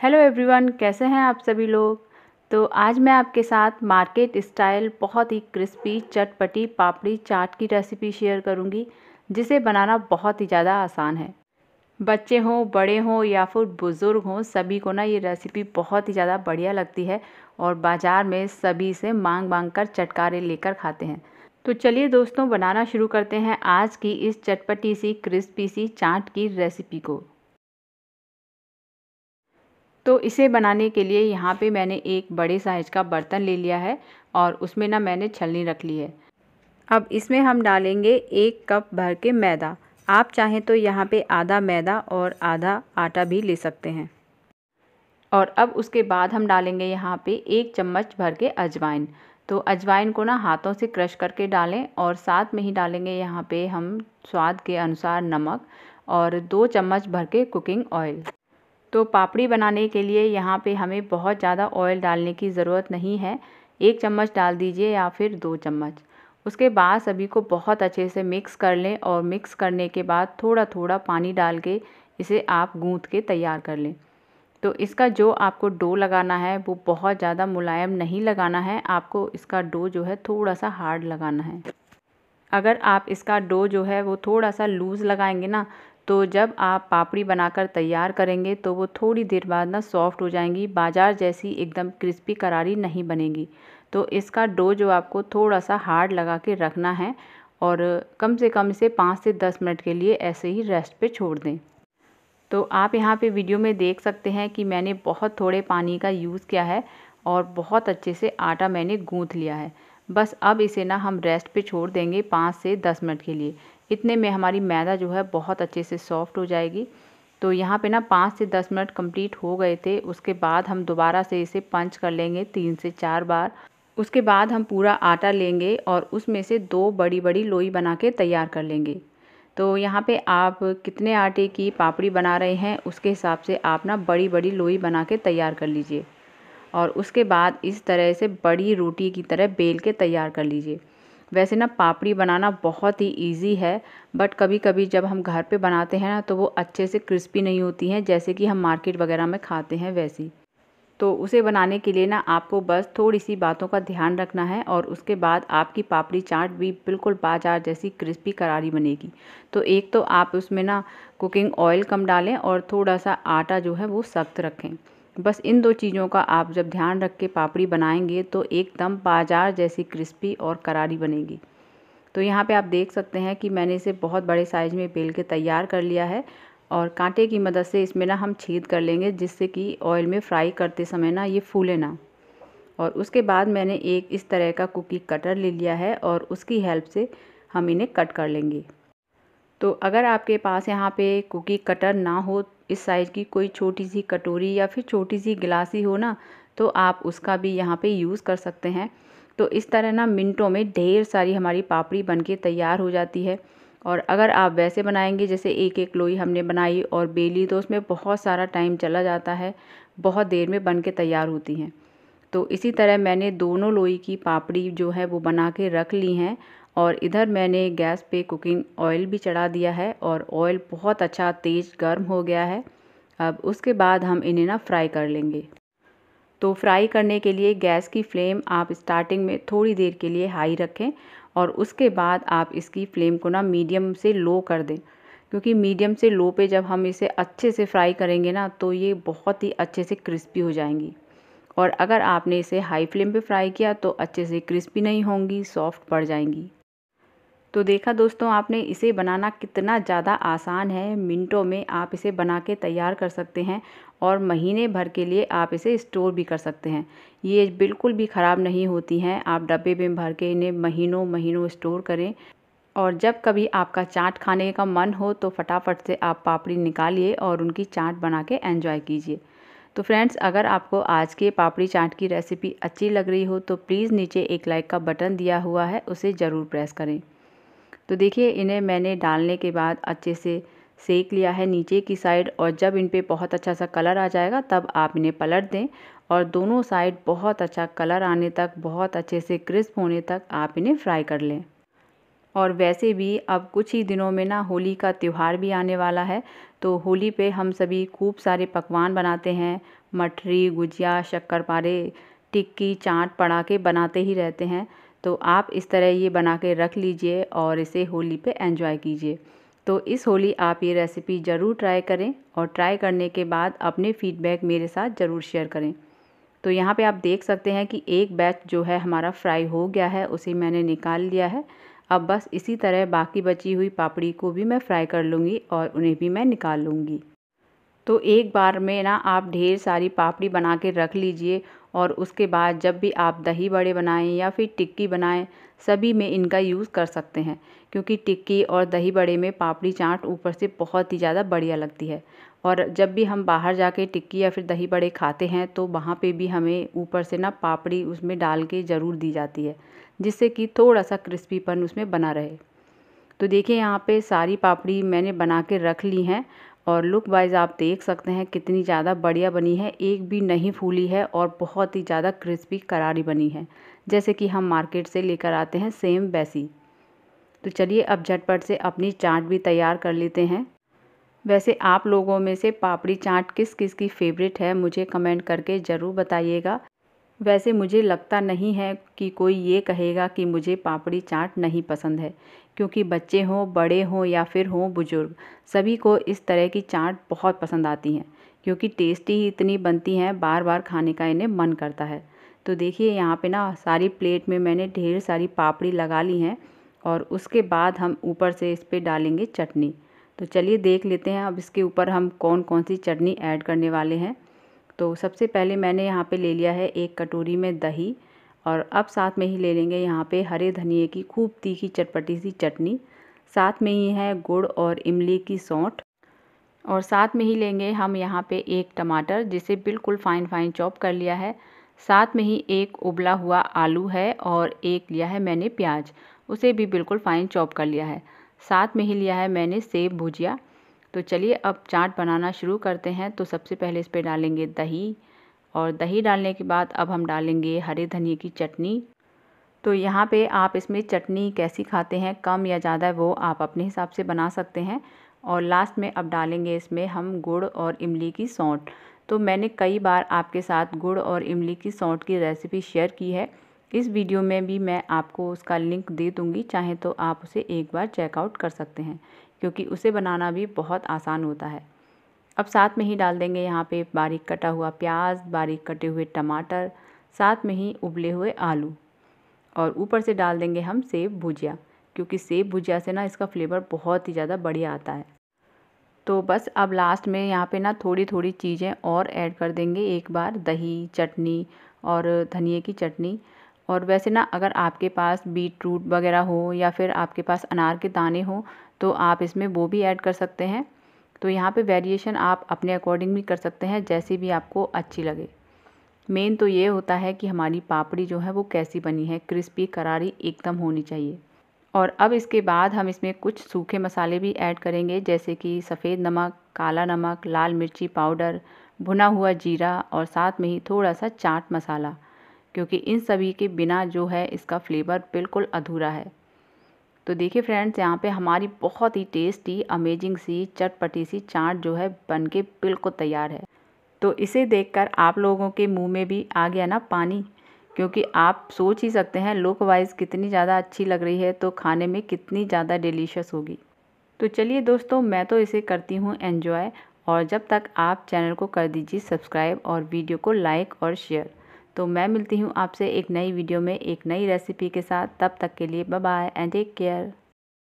Hello everyone कैसे हैं आप सभी लोग? तो आज मैं आपके साथ मार्केट स्टाइल बहुत ही क्रिस्पी, चटपटी, पापड़ी, चाट की रेसिपी शेयर करूँगी, जिसे बनाना बहुत ही ज़्यादा आसान है। बच्चे हों, बड़े हों या फिर बुज़ुर्ग हों, सभी को ना ये रेसिपी बहुत ही ज़्यादा बढ़िया लगती है और बाज़ार में सभी से मांग मांग कर चटकारे लेकर खाते हैं। तो चलिए दोस्तों, बनाना शुरू करते हैं आज की इस चटपटी सी, क्रिस्पी सी चाट की रेसिपी को। तो इसे बनाने के लिए यहाँ पे मैंने एक बड़े साइज़ का बर्तन ले लिया है और उसमें ना मैंने छलनी रख ली है। अब इसमें हम डालेंगे एक कप भर के मैदा। आप चाहें तो यहाँ पे आधा मैदा और आधा आटा भी ले सकते हैं। और अब उसके बाद हम डालेंगे यहाँ पे एक चम्मच भर के अजवाइन। तो अजवाइन को ना हाथों से क्रश करके डालें और साथ में ही डालेंगे यहाँ पे हम स्वाद के अनुसार नमक और दो चम्मच भर के कुकिंग ऑयल। तो पापड़ी बनाने के लिए यहाँ पे हमें बहुत ज़्यादा ऑयल डालने की ज़रूरत नहीं है। एक चम्मच डाल दीजिए या फिर दो चम्मच। उसके बाद सभी को बहुत अच्छे से मिक्स कर लें और मिक्स करने के बाद थोड़ा थोड़ा पानी डाल के इसे आप गूँथ के तैयार कर लें। तो इसका जो आपको डो लगाना है, वो बहुत ज़्यादा मुलायम नहीं लगाना है। आपको इसका डो जो है थोड़ा सा हार्ड लगाना है। अगर आप इसका डो जो है वो थोड़ा सा लूज़ लगाएँगे ना तो जब आप पापड़ी बनाकर तैयार करेंगे तो वो थोड़ी देर बाद ना सॉफ्ट हो जाएँगी, बाज़ार जैसी एकदम क्रिस्पी करारी नहीं बनेगी। तो इसका डो जो आपको थोड़ा सा हार्ड लगा के रखना है और कम से कम इसे पाँच से दस मिनट के लिए ऐसे ही रेस्ट पे छोड़ दें। तो आप यहाँ पे वीडियो में देख सकते हैं कि मैंने बहुत थोड़े पानी का यूज़ किया है और बहुत अच्छे से आटा मैंने गूँथ लिया है। बस अब इसे ना हम रेस्ट पे छोड़ देंगे पाँच से दस मिनट के लिए। इतने में हमारी मैदा जो है बहुत अच्छे से सॉफ्ट हो जाएगी। तो यहाँ पे ना पाँच से दस मिनट कंप्लीट हो गए थे। उसके बाद हम दोबारा से इसे पंच कर लेंगे तीन से चार बार। उसके बाद हम पूरा आटा लेंगे और उसमें से दो बड़ी बड़ी लोई बना के तैयार कर लेंगे। तो यहाँ पे आप कितने आटे की पापड़ी बना रहे हैं, उसके हिसाब से आप ना बड़ी बड़ी लोई बना के तैयार कर लीजिए। और उसके बाद इस तरह से बड़ी रोटी की तरह बेल के तैयार कर लीजिए। वैसे ना पापड़ी बनाना बहुत ही इजी है बट कभी कभी जब हम घर पे बनाते हैं ना तो वो अच्छे से क्रिस्पी नहीं होती हैं, जैसे कि हम मार्केट वगैरह में खाते हैं वैसी। तो उसे बनाने के लिए ना आपको बस थोड़ी सी बातों का ध्यान रखना है और उसके बाद आपकी पापड़ी चाट भी बिल्कुल बाज़ार जैसी क्रिस्पी करारी बनेगी। तो एक तो आप उसमें ना कुकिंग ऑयल कम डालें और थोड़ा सा आटा जो है वो सख्त रखें। बस इन दो चीज़ों का आप जब ध्यान रख के पापड़ी बनाएँगे तो एकदम बाज़ार जैसी क्रिस्पी और करारी बनेगी। तो यहाँ पे आप देख सकते हैं कि मैंने इसे बहुत बड़े साइज़ में बेल के तैयार कर लिया है और कांटे की मदद से इसमें ना हम छेद कर लेंगे जिससे कि ऑयल में फ्राई करते समय ना ये फूले ना। और उसके बाद मैंने एक इस तरह का कुकी कटर ले लिया है और उसकी हेल्प से हम इन्हें कट कर लेंगे। तो अगर आपके पास यहाँ पे कुकी कटर ना हो, इस साइज़ की कोई छोटी सी कटोरी या फिर छोटी सी गिलासी हो ना तो आप उसका भी यहाँ पे यूज़ कर सकते हैं। तो इस तरह ना मिनटों में ढेर सारी हमारी पापड़ी बन के तैयार हो जाती है। और अगर आप वैसे बनाएँगे, जैसे एक एक लोई हमने बनाई और बेली तो उसमें बहुत सारा टाइम चला जाता है, बहुत देर में बन के तैयार होती हैं। तो इसी तरह मैंने दोनों लोई की पापड़ी जो है, वो बना के रख ली हैं। और इधर मैंने गैस पे कुकिंग ऑयल भी चढ़ा दिया है और ऑयल बहुत अच्छा तेज़ गर्म हो गया है। अब उसके बाद हम इन्हें ना फ्राई कर लेंगे। तो फ्राई करने के लिए गैस की फ्लेम आप स्टार्टिंग में थोड़ी देर के लिए हाई रखें और उसके बाद आप इसकी फ्लेम को ना मीडियम से लो कर दें। क्योंकि मीडियम से लो पे जब हम इसे अच्छे से फ्राई करेंगे ना तो ये बहुत ही अच्छे से क्रिस्पी हो जाएँगी। और अगर आपने इसे हाई फ्लेम पे फ्राई किया तो अच्छे से क्रिस्पी नहीं होंगी, सॉफ्ट पड़ जाएँगी। तो देखा दोस्तों, आपने इसे बनाना कितना ज़्यादा आसान है। मिनटों में आप इसे बना के तैयार कर सकते हैं और महीने भर के लिए आप इसे स्टोर भी कर सकते हैं। ये बिल्कुल भी ख़राब नहीं होती हैं। आप डब्बे में भर के इन्हें महीनों महीनों स्टोर करें और जब कभी आपका चाट खाने का मन हो तो फटाफट से आप पापड़ी निकालिए और उनकी चाट बना के एंजॉय कीजिए। तो फ्रेंड्स, अगर आपको आज के पापड़ी चाट की रेसिपी अच्छी लग रही हो तो प्लीज़ नीचे एक लाइक का बटन दिया हुआ है, उसे ज़रूर प्रेस करें। तो देखिए, इन्हें मैंने डालने के बाद अच्छे से सेक लिया है नीचे की साइड और जब इन पर बहुत अच्छा सा कलर आ जाएगा, तब आप इन्हें पलट दें और दोनों साइड बहुत अच्छा कलर आने तक, बहुत अच्छे से क्रिस्प होने तक आप इन्हें फ्राई कर लें। और वैसे भी अब कुछ ही दिनों में ना होली का त्यौहार भी आने वाला है तो होली पे हम सभी खूब सारे पकवान बनाते हैं। मठरी, गुजिया, शक्करपारे, टिक्की, चाट पड़ाके बनाते ही रहते हैं। तो आप इस तरह ये बना के रख लीजिए और इसे होली पे एंजॉय कीजिए। तो इस होली आप ये रेसिपी ज़रूर ट्राई करें और ट्राई करने के बाद अपने फीडबैक मेरे साथ ज़रूर शेयर करें। तो यहाँ पे आप देख सकते हैं कि एक बैच जो है हमारा फ्राई हो गया है, उसे मैंने निकाल लिया है। अब बस इसी तरह बाकी बची हुई पापड़ी को भी मैं फ्राई कर लूँगी और उन्हें भी मैं निकाल लूँगी। तो एक बार में ना आप ढेर सारी पापड़ी बना के रख लीजिए और उसके बाद जब भी आप दही बड़े बनाएँ या फिर टिक्की बनाएँ, सभी में इनका यूज़ कर सकते हैं। क्योंकि टिक्की और दही बड़े में पापड़ी चाट ऊपर से बहुत ही ज़्यादा बढ़िया लगती है। और जब भी हम बाहर जाके टिक्की या फिर दही बड़े खाते हैं तो वहाँ पे भी हमें ऊपर से ना पापड़ी उसमें डाल के ज़रूर दी जाती है, जिससे कि थोड़ा सा क्रिस्पीपन उसमें बना रहे। तो देखिए, यहाँ पे सारी पापड़ी मैंने बना के रख ली हैं और लुक वाइज आप देख सकते हैं कितनी ज़्यादा बढ़िया बनी है। एक भी नहीं फूली है और बहुत ही ज़्यादा क्रिस्पी करारी बनी है। जैसे कि हम मार्केट से लेकर आते हैं सेम वैसी। तो चलिए अब झटपट से अपनी चाट भी तैयार कर लेते हैं। वैसे आप लोगों में से पापड़ी चाट किस किस की फेवरेट है, मुझे कमेंट करके ज़रूर बताइएगा। वैसे मुझे लगता नहीं है कि कोई ये कहेगा कि मुझे पापड़ी चाट नहीं पसंद है, क्योंकि बच्चे हों, बड़े हों या फिर हों बुज़ुर्ग, सभी को इस तरह की चाट बहुत पसंद आती हैं, क्योंकि टेस्टी ही इतनी बनती हैं बार बार खाने का इन्हें मन करता है। तो देखिए, यहाँ पे ना सारी प्लेट में मैंने ढेर सारी पापड़ी लगा ली हैं और उसके बाद हम ऊपर से इस पर डालेंगे चटनी। तो चलिए देख लेते हैं अब इसके ऊपर हम कौन कौन सी चटनी ऐड करने वाले हैं। तो सबसे पहले मैंने यहाँ पे ले लिया है एक कटोरी में दही और अब साथ में ही ले लेंगे यहाँ पे हरे धनिए की खूब तीखी चटपटी सी चटनी। साथ में ही है गुड़ और इमली की सौंठ और साथ में ही लेंगे हम यहाँ पे एक टमाटर जिसे बिल्कुल फ़ाइन फ़ाइन चॉप कर लिया है। साथ में ही एक उबला हुआ आलू है और एक लिया है मैंने प्याज, उसे भी बिल्कुल फ़ाइन चॉप कर लिया है। साथ में ही लिया है मैंने सेब भुजिया तो चलिए अब चाट बनाना शुरू करते हैं। तो सबसे पहले इस पर डालेंगे दही और दही डालने के बाद अब हम डालेंगे हरे धनिए की चटनी। तो यहाँ पे आप इसमें चटनी कैसी खाते हैं, कम या ज़्यादा वो आप अपने हिसाब से बना सकते हैं। और लास्ट में अब डालेंगे इसमें हम गुड़ और इमली की सौंठ। तो मैंने कई बार आपके साथ गुड़ और इमली की सौंठ की रेसिपी शेयर की है। इस वीडियो में भी मैं आपको उसका लिंक दे दूँगी, चाहे तो आप उसे एक बार चेकआउट कर सकते हैं। क्योंकि उसे बनाना भी बहुत आसान होता है। अब साथ में ही डाल देंगे यहाँ पे बारीक कटा हुआ प्याज, बारीक कटे हुए टमाटर, साथ में ही उबले हुए आलू। और ऊपर से डाल देंगे हम सेब भुजिया, क्योंकि सेब भुजिया से ना इसका फ्लेवर बहुत ही ज़्यादा बढ़िया आता है। तो बस अब लास्ट में यहाँ पे ना थोड़ी थोड़ी चीज़ें और ऐड कर देंगे एक बार, दही, चटनी और धनिए की चटनी। और वैसे ना अगर आपके पास बीट रूट वगैरह हो या फिर आपके पास अनार के दाने हो तो आप इसमें वो भी ऐड कर सकते हैं। तो यहाँ पे वेरिएशन आप अपने अकॉर्डिंग भी कर सकते हैं, जैसी भी आपको अच्छी लगे। मेन तो ये होता है कि हमारी पापड़ी जो है वो कैसी बनी है क्रिस्पी करारी एकदम होनी चाहिए। और अब इसके बाद हम इसमें कुछ सूखे मसाले भी ऐड करेंगे, जैसे कि सफ़ेद नमक, काला नमक, लाल मिर्ची पाउडर, भुना हुआ जीरा और साथ में ही थोड़ा सा चाट मसाला। क्योंकि इन सभी के बिना जो है इसका फ्लेवर बिल्कुल अधूरा है। तो देखिए फ्रेंड्स यहाँ पे हमारी बहुत ही टेस्टी अमेजिंग सी चटपटी सी चाट जो है बन के बिल्कुल तैयार है। तो इसे देखकर आप लोगों के मुँह में भी आ गया ना पानी, क्योंकि आप सोच ही सकते हैं लुक वाइज कितनी ज़्यादा अच्छी लग रही है तो खाने में कितनी ज़्यादा डिलीशियस होगी। तो चलिए दोस्तों, मैं तो इसे करती हूँ एन्जॉय और जब तक आप चैनल को कर दीजिए सब्सक्राइब और वीडियो को लाइक और शेयर तो मैं मिलती हूँ आपसे एक नई वीडियो में एक नई रेसिपी के साथ। तब तक के लिए bye bye and take care